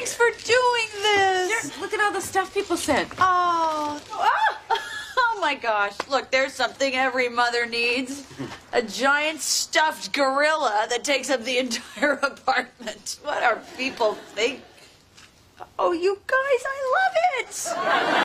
Thanks for doing this. Look at all the stuff people sent. Oh. Oh my gosh. Look, there's something every mother needs. A giant stuffed gorilla that takes up the entire apartment. What are people think? Oh, you guys, I love it.